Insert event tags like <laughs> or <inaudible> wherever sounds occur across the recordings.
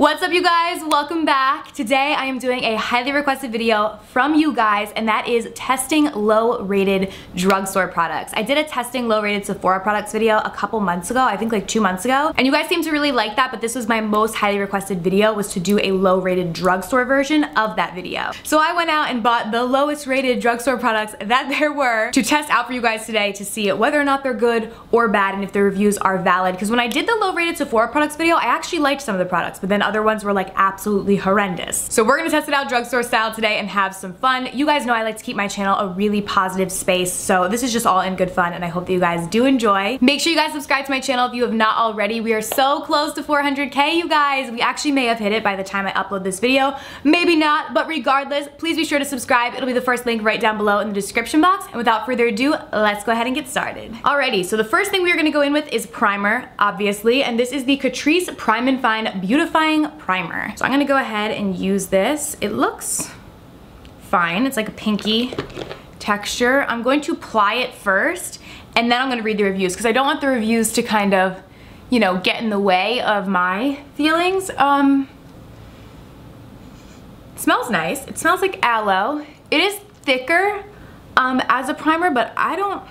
What's up you guys? Welcome back. Today I am doing a highly requested video from you guys and that is testing low rated drugstore products. I did a testing low rated Sephora products video a couple months ago, I think like two months ago, and you guys seem to really like that but this was my most highly requested video was to do a low rated drugstore version of that video. So I went out and bought the lowest rated drugstore products that <laughs> there were to test out for you guys today to see whether or not they're good or bad and if the reviews are valid because when I did the low rated Sephora products video I actually liked some of the products but then other ones were like absolutely horrendous. So we're gonna test it out drugstore style today and have some fun. You guys know I like to keep my channel a really positive space, so this is just all in good fun and I hope that you guys do enjoy. Make sure you guys subscribe to my channel if you have not already. We are so close to 400k, you guys. We actually may have hit it by the time I upload this video. Maybe not, but regardless, please be sure to subscribe. It'll be the first link right down below in the description box. And without further ado, let's go ahead and get started. Alrighty, so the first thing we are gonna go in with is primer, obviously, and this is the Catrice Prime and Fine Beautifying Primer primer. So I'm gonna go ahead and use this. It looks fine. It's like a pinky texture. I'm going to apply it first and then I'm gonna read the reviews because I don't want the reviews to kind of, you know, get in the way of my feelings. Um, smells nice. It smells like aloe. It is thicker um, as a primer, but I don't,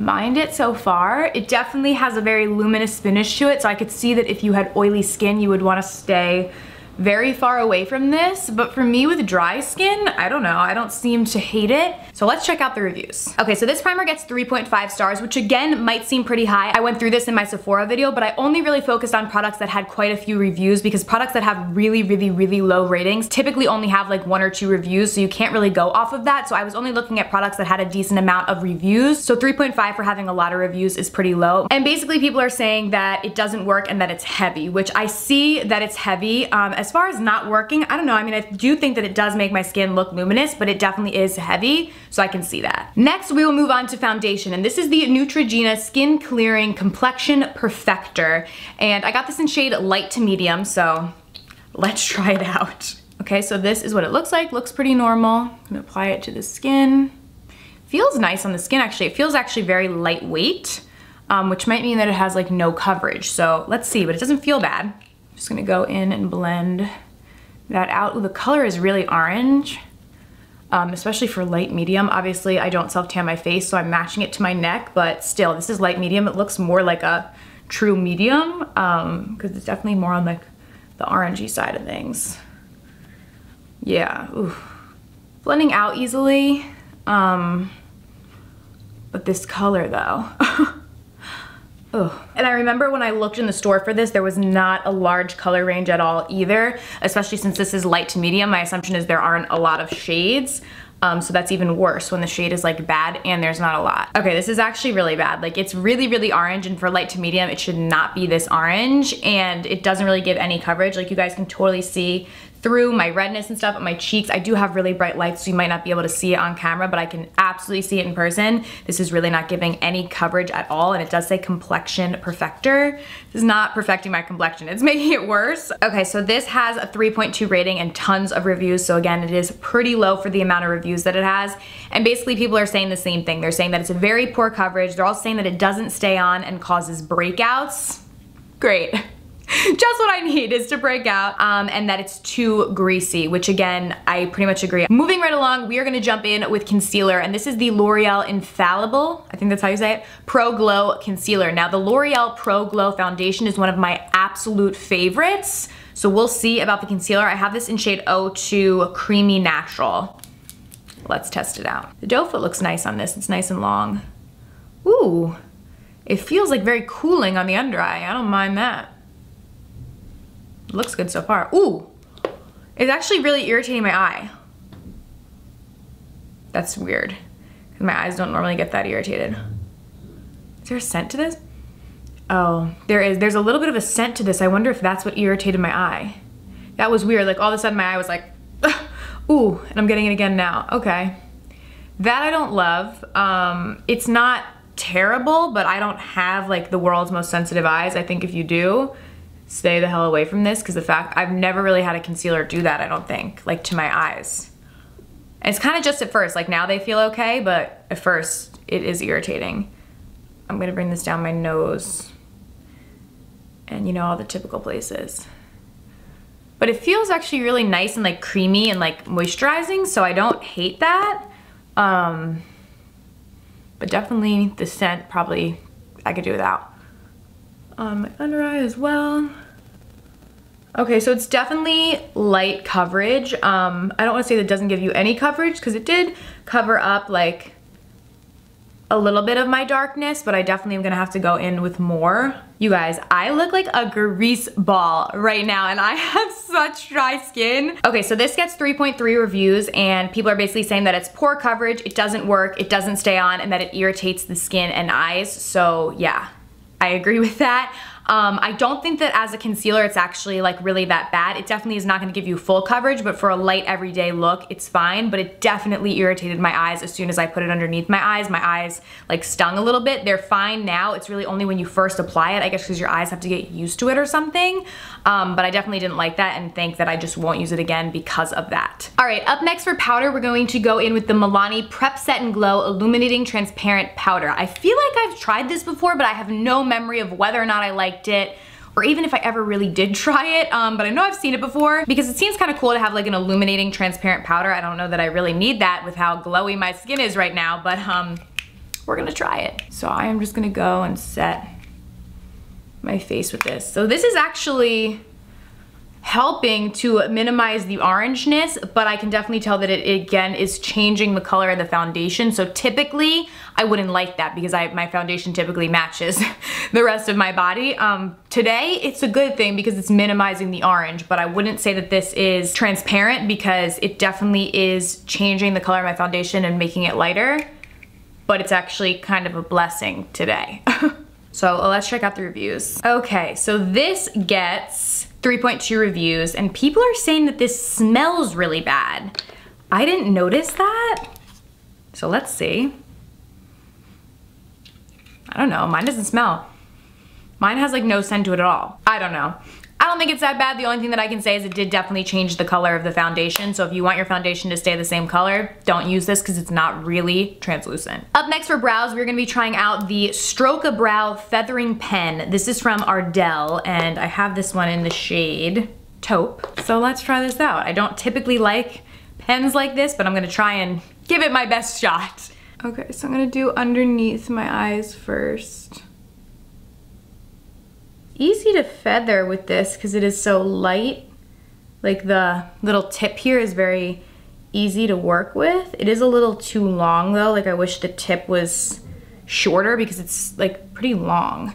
mind it so far. It definitely has a very luminous finish to it, so I could see that if you had oily skin, you would want to stay very far away from this, but for me with dry skin, I don't know, I don't seem to hate it. So let's check out the reviews. Okay, so this primer gets 3.5 stars, which again might seem pretty high. I went through this in my Sephora video, but I only really focused on products that had quite a few reviews because products that have really, really, really low ratings typically only have like one or two reviews, so you can't really go off of that. So I was only looking at products that had a decent amount of reviews. So 3.5 for having a lot of reviews is pretty low. And basically people are saying that it doesn't work and that it's heavy, which I see that it's heavy. Um, as far as not working, I don't know. I mean, I do think that it does make my skin look luminous, but it definitely is heavy, so I can see that. Next, we will move on to foundation, and this is the Neutrogena Skin Clearing Complexion Perfector. And I got this in shade light to medium, so let's try it out. Okay, so this is what it looks like. Looks pretty normal. I'm gonna apply it to the skin. Feels nice on the skin, actually. It feels actually very lightweight, um, which might mean that it has like no coverage. So let's see, but it doesn't feel bad. I'm just gonna go in and blend that out. The color is really orange, um, especially for light medium. Obviously, I don't self-tan my face, so I'm matching it to my neck, but still, this is light medium. It looks more like a true medium, because um, it's definitely more on like the orangey side of things. Yeah, ooh. Blending out easily, um, but this color though. <laughs> Ugh. And I remember when I looked in the store for this, there was not a large color range at all either, especially since this is light to medium. My assumption is there aren't a lot of shades. Um, so that's even worse when the shade is like bad and there's not a lot. Okay, this is actually really bad. Like it's really, really orange and for light to medium, it should not be this orange and it doesn't really give any coverage. Like you guys can totally see through my redness and stuff on my cheeks. I do have really bright lights, so you might not be able to see it on camera, but I can absolutely see it in person. This is really not giving any coverage at all, and it does say complexion perfector. This is not perfecting my complexion, it's <laughs> making it worse. Okay, so this has a 3.2 rating and tons of reviews, so again, it is pretty low for the amount of reviews that it has, and basically people are saying the same thing. They're saying that it's a very poor coverage, they're all saying that it doesn't stay on and causes breakouts. Great. Just what I need is to break out um, and that it's too greasy, which again, I pretty much agree. Moving right along, we are gonna jump in with concealer and this is the L'Oreal Infallible, I think that's how you say it, Pro Glow Concealer. Now the L'Oreal Pro Glow Foundation is one of my absolute favorites. So we'll see about the concealer. I have this in shade 02 Creamy Natural. Let's test it out. The doe foot looks nice on this. It's nice and long. Ooh, it feels like very cooling on the under eye. I don't mind that. Looks good so far. Ooh, it's actually really irritating my eye. That's weird. My eyes don't normally get that irritated. Is there a scent to this? Oh, there is. There's a little bit of a scent to this. I wonder if that's what irritated my eye. That was weird. Like all of a sudden my eye was like, ooh, and I'm getting it again now. Okay. That I don't love. Um, it's not terrible, but I don't have like the world's most sensitive eyes. I think if you do, stay the hell away from this because the fact I've never really had a concealer do that, I don't think, like to my eyes. And it's kind of just at first, like now they feel okay, but at first it is irritating. I'm gonna bring this down my nose and you know all the typical places. But it feels actually really nice and like creamy and like moisturizing, so I don't hate that. Um, but definitely the scent probably I could do without. On my under eye as well. Okay, so it's definitely light coverage. Um, I don't want to say that doesn't give you any coverage because it did cover up like a little bit of my darkness, but I definitely am gonna have to go in with more. You guys, I look like a grease ball right now and I <laughs> have such dry skin. Okay, so this gets 3.3 reviews and people are basically saying that it's poor coverage, it doesn't work, it doesn't stay on, and that it irritates the skin and eyes. So yeah, I agree with that. Um, I don't think that as a concealer it's actually like really that bad. It definitely is not gonna give you full coverage, but for a light everyday look, it's fine, but it definitely irritated my eyes as soon as I put it underneath my eyes. My eyes like stung a little bit. They're fine now. It's really only when you first apply it, I guess because your eyes have to get used to it or something. Um, but I definitely didn't like that and think that I just won't use it again because of that. All right, up next for powder, we're going to go in with the Milani Prep Set and Glow Illuminating Transparent Powder. I feel like I've tried this before, but I have no memory of whether or not I liked it or even if I ever really did <laughs> try it, um, but I know I've seen it before because it seems kind of cool to have like an illuminating transparent powder. I don't know that I really need that with how glowy my skin is right now, but um, we're gonna try it. So I am just gonna go and set my face with this. So this is actually helping to minimize the orangeness, but I can definitely tell that it, again, is changing the color of the foundation. So typically, I wouldn't like that because I, my foundation typically matches <laughs> the rest of my body. Um, today, it's a good thing because it's minimizing the orange, but I wouldn't say that this is transparent because it definitely is changing the color of my foundation and making it lighter, but it's actually kind of a blessing today. <laughs> so let's check out the reviews. Okay, so this gets 3.2 reviews and people are saying that this smells really bad. I didn't notice that. So let's see. I don't know, mine doesn't smell. Mine has like no scent to it at all. I don't know. I don't think it's that bad. The only thing that I can say is it did definitely change the color of the foundation. So if you want your foundation to stay the same color, don't use this because it's not really translucent. Up next for brows, we're gonna be trying out the Stroke a Brow Feathering Pen. This is from Ardell and I have this one in the shade Taupe. So let's try this out. I don't typically like pens like this, but I'm gonna try and give it my best shot. Okay, so I'm gonna do underneath my eyes first easy to feather with this because it is so light. Like the little tip here is very easy to work with. It is a little too long though. Like I wish the tip was shorter because it's like pretty long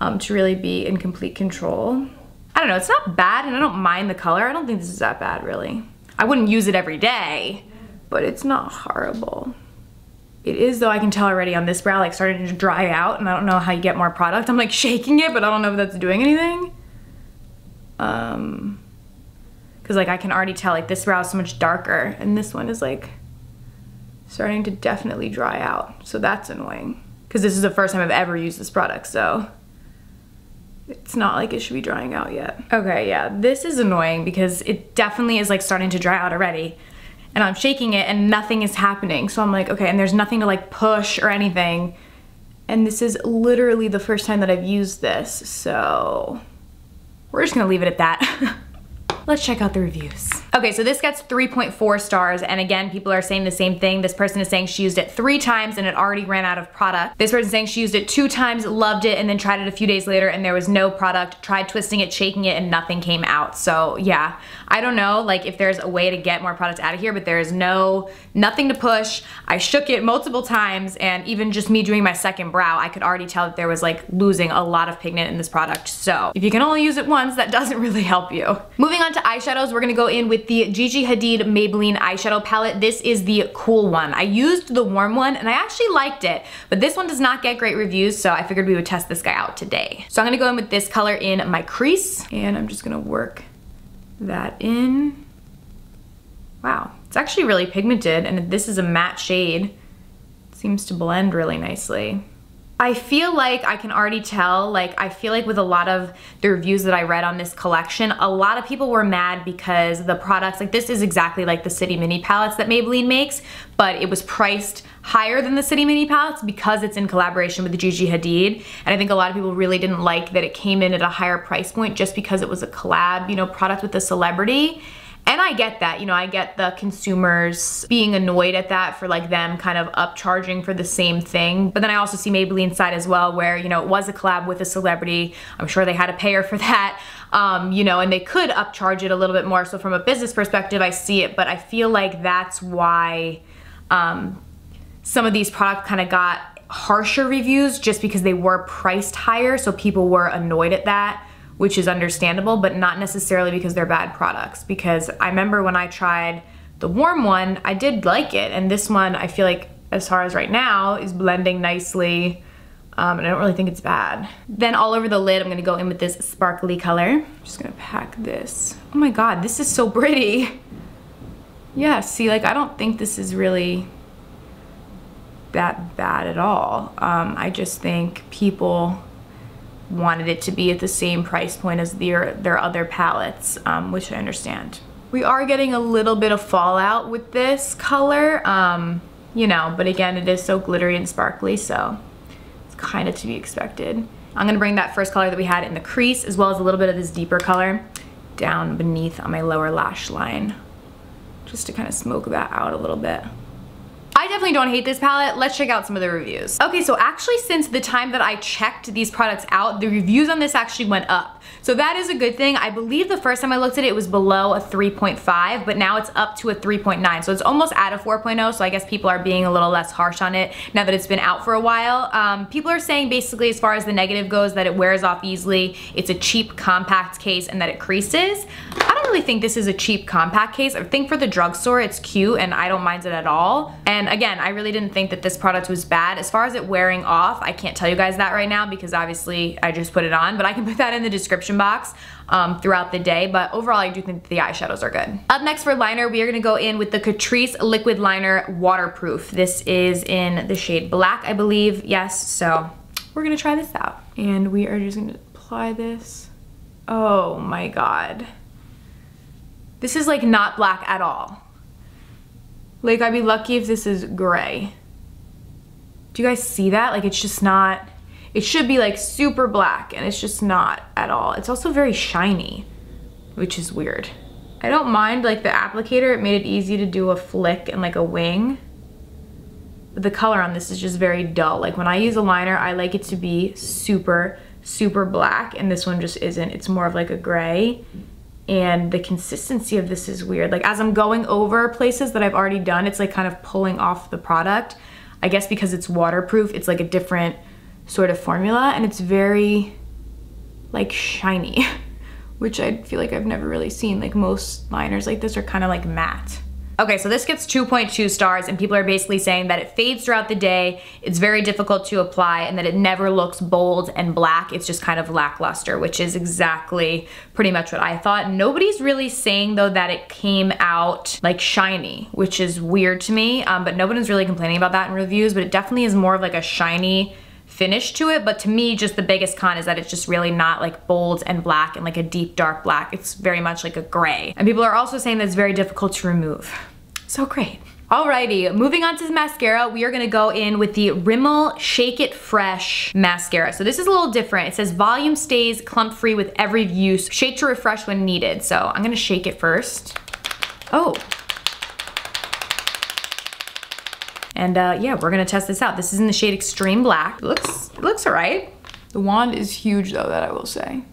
um, to really be in complete control. I don't know, it's not bad and I don't mind the color. I don't think this is that bad really. I wouldn't use it every day, but it's not horrible. It is though, I can tell already on this brow, like starting to dry out and I don't know how you get more product. I'm like shaking it, but I don't know if that's doing anything. Um, cause like I can already tell like this brow is so much darker and this one is like starting to definitely dry out. So that's annoying. Cause this is the first time I've ever used this product, so it's not like it should be drying out yet. Okay, yeah, this is annoying because it definitely is like starting to dry out already and I'm shaking it and nothing is happening. So I'm like, okay, and there's nothing to like push or anything. And this is literally the first time that I've used this. So we're just gonna leave it at that. <laughs> Let's check out the reviews. Okay, so this gets 3.4 stars, and again, people are saying the same thing. This person is saying she used it three times and it already ran out of product. This person is saying she used it two times, loved it, and then tried it a few days later and there was no product, tried twisting it, shaking it, and nothing came out. So yeah, I don't know like if there's a way to get more product out of here, but there is no, nothing to push. I shook it multiple times, and even just me doing my second brow, I could already tell that there was like losing a lot of pigment in this product. So if you can only use it once, that <laughs> doesn't really help you. Moving on to eyeshadows, we're gonna go in with the Gigi Hadid Maybelline eyeshadow palette. This is the cool one. I used the warm one and I actually liked it, but this one does not get great reviews, so I figured we would test this guy out today. So I'm gonna go in with this color in my crease, and I'm just gonna work that in. Wow, it's actually really pigmented, and this is a matte shade. It seems to blend really nicely. I feel like I can already tell, like I feel like with a lot of the reviews that I read on this collection, a lot of people were mad because the products, like this is exactly like the City Mini palettes that Maybelline makes, but it was priced higher than the City Mini palettes because it's in collaboration with the Gigi Hadid. And I think a lot of people really didn't like that it came in at a higher price point just because it was a collab, you know, product with a celebrity. And I get that, you know, I get the consumers being annoyed at that for like them kind of upcharging for the same thing. But then I also see Maybelline side as well where, you know, it was a collab with a celebrity. I'm sure they had to pay her for <laughs> that, um, you know, and they could upcharge it a little bit more. So from a business perspective, I see it, but I feel like that's why um, some of these products kind of got harsher reviews just because they were priced higher. So people were annoyed at that which is understandable, but not necessarily because they're bad products. Because I remember when I tried the warm one, I did like it. And this one, I feel like as far as right now, is blending nicely. Um, and I don't really think it's bad. Then all over the lid, I'm gonna go in with this sparkly color. I'm just gonna pack this. Oh my God, this is so <laughs> pretty. Yeah, see, like I don't think this is really that bad at all. Um, I just think people wanted it to be at the same price point as their, their other palettes, um, which I understand. We are getting a little bit of fallout with this color, um, you know, but again, it is so glittery and sparkly, so it's kind of to be expected. I'm gonna bring that first color that we had in the crease, as well as a little bit of this deeper color down beneath on my lower lash line, just to kind of smoke that out a little bit. I definitely don't hate this palette. Let's check out some of the reviews. Okay, so actually since the time that I checked these products out, the reviews on this actually went up. So that is a good thing. I believe the first time I looked at it, it was below a 3.5, but now it's up to a 3.9. So it's almost at a 4.0, so I guess people are being a little less harsh on it now that it's been out for a while. Um, people are saying basically as far as the negative goes that it wears off easily, it's a cheap compact case, and that it creases. Really think this is a cheap compact case. I think for the drugstore, it's cute, and I don't mind it at all. And again, I really didn't think that this product was bad. As far as it wearing off, I can't tell you guys that right now because obviously I just put it on, but I can <laughs> put that in the description description box um, throughout the day, but overall I do think the eyeshadows are good. Up next for liner, we are gonna go in with the Catrice Liquid Liner Waterproof. This is in the shade Black, I believe, yes, so we're gonna try this out. And we are just gonna apply this. Oh my God. This is like not black at all. Like I'd be lucky if this is gray. Do you guys see that? Like it's just not, it should be like super black and it's just not at all. It's also very shiny, which is weird. I don't mind like the applicator. It made it easy to do a flick and like a wing. But the color on this is just very dull. Like when I use a liner, I like it to be super, super black and this one just isn't. It's more of like a gray and the consistency of this is weird. Like as I'm going over places that I've already done, it's like kind of pulling off the product. I guess because it's waterproof, it's like a different sort of formula and it's very like shiny, <laughs> which I feel like I've never really seen. Like most liners like this are kind of like matte. Okay, so this gets 2.2 stars and people are basically saying that it fades throughout the day, it's very difficult to apply, and that it never looks bold and black. It's just kind of lackluster, which is exactly pretty much what I thought. Nobody's really saying though that it came out like shiny, which is weird to me, um, but nobody's really complaining about that in reviews, but it definitely is more of like a shiny finish to it, but to me, just the biggest con is that it's just really not like bold and black and like a deep dark black. It's very much like a gray. And people are also saying that it's very difficult to remove. So great. Alrighty, moving on to the mascara, we are gonna go in with the Rimmel Shake It Fresh mascara. So this is a little different. It says volume stays clump free with every use, shake to refresh when needed. So I'm gonna shake it first. Oh, And uh, yeah, we're gonna test this out. This is in the shade Extreme Black. It looks, it looks all right. The wand is huge though, that I will say.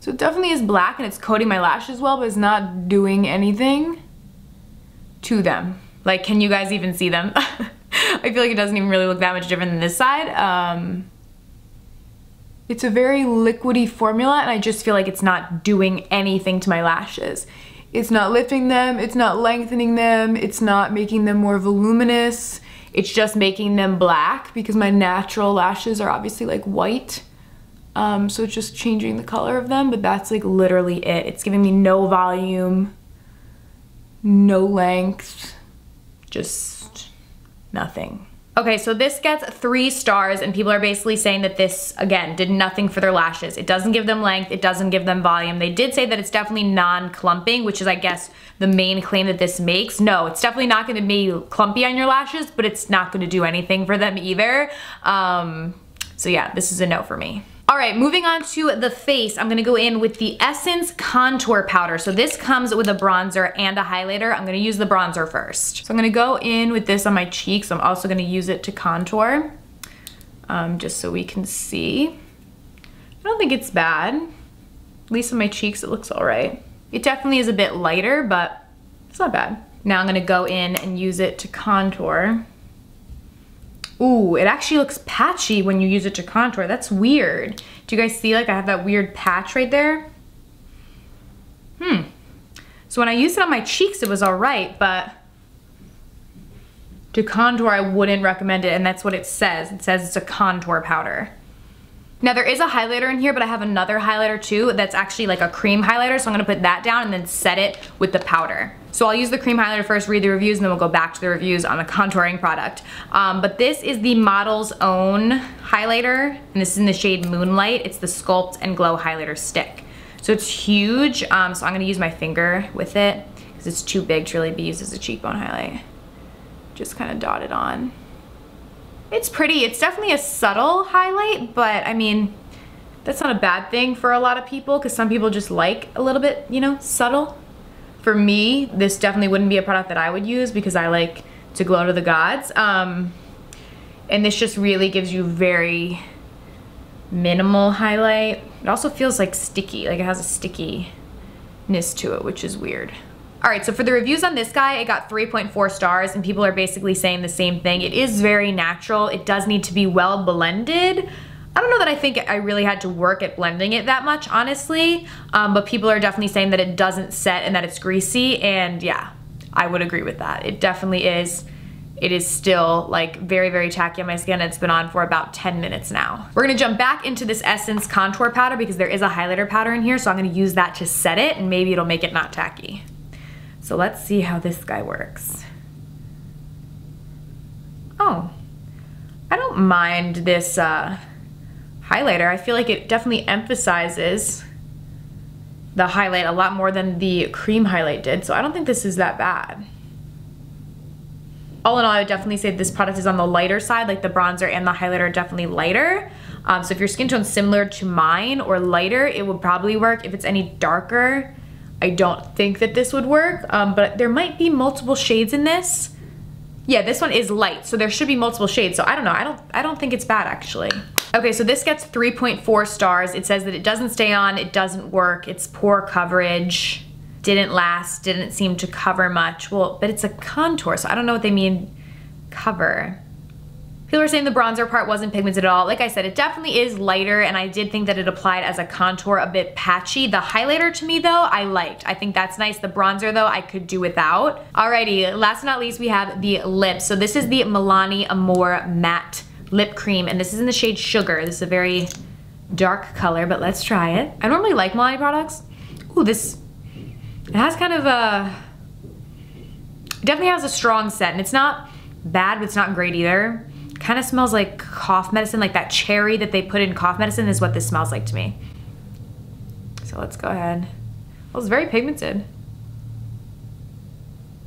So it definitely is black and it's coating my lashes well, but it's not doing anything to them. Like, can you guys even see them? <laughs> I feel like it doesn't even really look that much different than this side. Um, it's a very liquidy formula and I just feel like it's not doing anything to my lashes. It's not lifting them, it's not lengthening them, it's not making them more voluminous. It's just making them black because my natural lashes are obviously like white. Um, so it's just changing the color of them, but that's like literally it. It's giving me no volume, no length, just nothing. Okay, so this gets three stars and people are basically saying that this, again, did nothing for their lashes. It doesn't give them length, it doesn't give them volume. They did say that it's definitely non-clumping, which is, I guess, the main claim that this makes. No, it's definitely not gonna be clumpy on your lashes, but it's not gonna do anything for them either. Um, so yeah, this is a no for me. All right, moving on to the face, I'm gonna go in with the Essence Contour Powder. So this comes with a bronzer and a highlighter. I'm gonna use the bronzer first. So I'm gonna go in with this on my cheeks. I'm also gonna use it to contour, um, just so we can see. I don't think it's bad. At least on my cheeks, it looks all right. It definitely is a bit lighter, but it's not bad. Now I'm gonna go in and use it to contour. Ooh, it actually looks patchy when you use it to contour. That's weird. Do you guys see like I have that weird patch right there? Hmm. So when I used it on my cheeks, it was all right, but to contour, I wouldn't recommend it, and that's what it says. It says it's a contour powder. Now there is a highlighter in here, but I have another highlighter too that's actually like a cream highlighter, so I'm gonna put that down and then set it with the powder. So I'll use the cream highlighter first, read the reviews, and then we'll go back to the reviews on the contouring product. Um, but this is the Model's Own highlighter, and this is in the shade Moonlight. It's the Sculpt and Glow Highlighter Stick. So it's huge, um, so I'm gonna use my finger with it, because it's too big to really be used as a cheekbone highlight. Just kind of dot it on. It's pretty. It's definitely a subtle highlight, but I mean, that's not a bad thing for a lot of people because some people just like a little bit, you know, subtle. For me, this definitely wouldn't be a product that I would use because I like to glow to the gods. Um, and this just really gives you very minimal highlight. It also feels like sticky, like it has a stickiness to it, which is weird. All right, so for the reviews on this guy, it got 3.4 stars and people are basically saying the same thing. It is very natural. It does need to be well blended. I don't know that I think I really had to work at blending it that much, honestly, um, but people are definitely saying that it doesn't set and that it's greasy, and yeah, I would agree with that. It definitely is. It is still like very, very tacky on my skin. It's been on for about 10 minutes now. We're gonna jump back into this Essence contour powder because there is a highlighter powder in here, so I'm gonna use that to set it and maybe it'll make it not tacky. So let's see how this guy works. Oh, I don't mind this uh, highlighter. I feel like it definitely emphasizes the highlight a lot more than the cream highlight did, so I don't think this is that bad. All in all, I would definitely say this product is on the lighter side, like the bronzer and the highlighter are definitely lighter. Um, so if your skin tone's similar to mine or lighter, it would probably work. If it's any darker, I don't think that this would work, um, but there might be multiple shades in this. Yeah, this one is light, so there should be multiple shades. So I don't know, I don't, I don't think it's bad actually. Okay, so this gets 3.4 stars. It says that it doesn't stay on, it doesn't work, it's poor coverage, didn't last, didn't seem to cover much. Well, but it's a contour, so I don't know what they mean cover. People are saying the bronzer part wasn't pigmented at all. Like I said, it definitely is lighter and I did think that it applied as a contour a bit patchy. The highlighter to me though, I liked. I think that's nice. The bronzer though, I could do without. Alrighty, last but not least, we have the lips. So this is the Milani Amore Matte Lip Cream and this is in the shade Sugar. This is a very dark color, but let's try it. I normally like Milani products. Ooh, this, it has kind of a, definitely has a strong scent and it's not bad, but it's not great either. Kind of smells like cough medicine, like that cherry that they put in cough medicine is what this smells like to me. So let's go ahead. Well, it's very pigmented.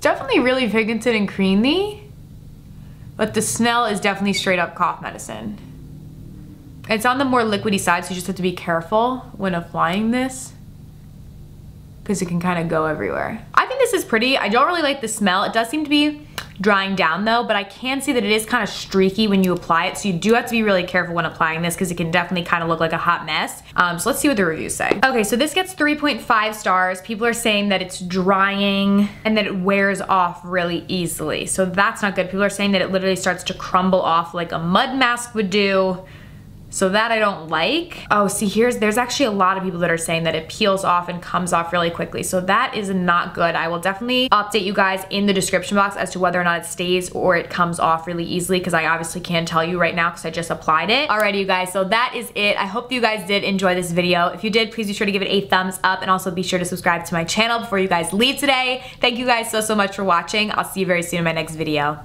Definitely really pigmented and creamy, but the smell is definitely straight up cough medicine. It's on the more liquidy side, so you just have to be careful when applying this because it can kind of go everywhere. I think this is pretty. I don't really like the smell. It does seem to be drying down though, but I can see that it is kind of streaky when you apply it. So you do have to be really careful when applying this because it can definitely kind of look like a hot mess. Um, so let's see what the reviews say. Okay, so this gets 3.5 stars. People are saying that it's drying and that it wears off really easily. So that's not good. People are saying that it literally starts to crumble off like a mud mask would do. So that I don't like. Oh, see here's, there's actually a lot of people that are saying that it peels off and comes off really quickly. So that is not good. I will definitely update you guys in the description box as to whether or not it stays or it comes off really easily because I obviously can't tell you right now because I just applied it. Alrighty you guys, so that is it. I hope you guys did enjoy this video. If you did, please be sure to give it a thumbs up and also be sure to subscribe to my channel before you guys leave today. Thank you guys so, so much for watching. I'll see you very soon in my next video.